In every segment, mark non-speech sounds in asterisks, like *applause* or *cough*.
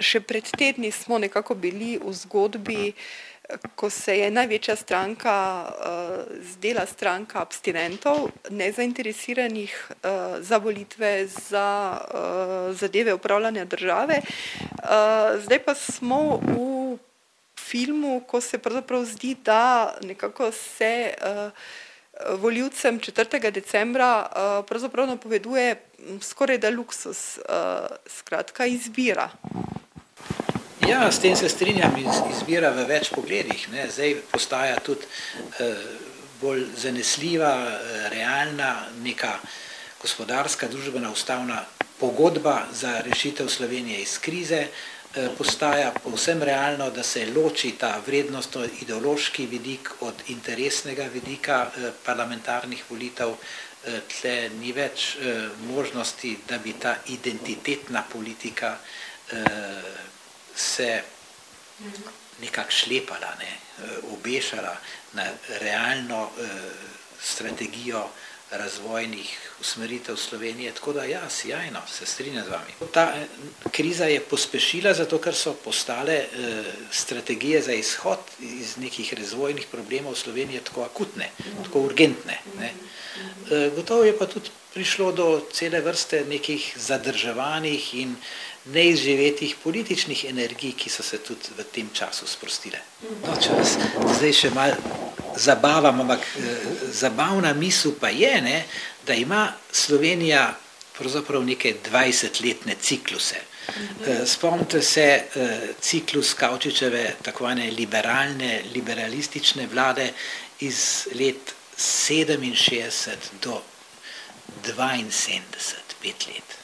še pred tedni smo nekako bili v zgodbi, ko se je največja stranka zdela stranka abstinentov, nezainteresiranih za volitve, za zadeve upravljanja države. Zdaj pa smo v filmu, ko se pravzaprav zdi, da nekako se volivcem četrtega decembra pravzaprav napoveduje skorajda luksuz, skratka izbira. Ja, s tem se strinjam, izbira v več pogledih, ne, zdaj postaja tudi bolj zanesljiva, realna neka gospodarska, družbena, ustavna pogodba za rešitev Slovenije iz krize, postaja povsem realno, da se loči ta vrednostno-ideološki vidik od interesnega vidika parlamentarnih volitev. Tule ni več možnosti, da bi ta identitetna politika se nekako šlepala, ne, obešala na realno strategijo razvojnih usmeritev Slovenije, tako da ja, sijajno, se strinjam z vami. Ta kriza je pospešila, zato ker so postale strategije za izhod iz nekih razvojnih problemov Slovenije tako akutne, tako urgentne, ne. Gotovo je pa tudi prišlo do cele vrste nekih zadrževanih in neizživetih političnih energij, ki so se tudi v tem času sprostile. No, če vas zdaj še malo zabavam, ampak zabavna misel pa je, ne, da ima Slovenija pravzaprav neke dvajsetletne cikluse. Spomnite se ciklus Kavčičeve tako zvane liberalne, liberalistične vlade iz let sedeminšestdeset do dvainsedemdeset, pet let.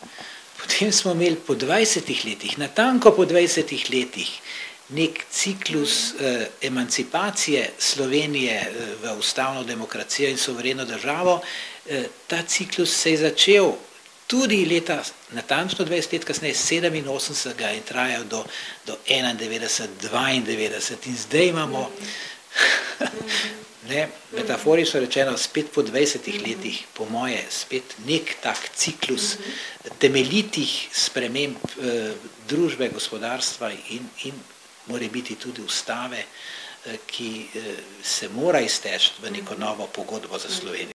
Potem smo imeli po dvajsetih letih, natanko po dvajsetih letih, neki ciklus emancipacije Slovenije v ustavno demokracijo in suvereno državo. Ta ciklus se je začel tudi leta, natančno dvajset let kasneje, sedeminosemdesetega in trajal do do enaindevetdeset, dvaindevetdeset in zdaj imamo *laughs* ne, metaforično rečeno, spet po dvajsetih letih, po moje spet neki tak ciklus temeljitih sprememb družbe, gospodarstva in in morebiti tudi ustave, ki se mora izteči v neko novo pogodbo za Slovenijo.